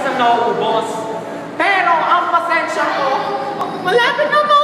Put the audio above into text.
basta-basta nauubos. Pero ang pasensya ko, malapit na mo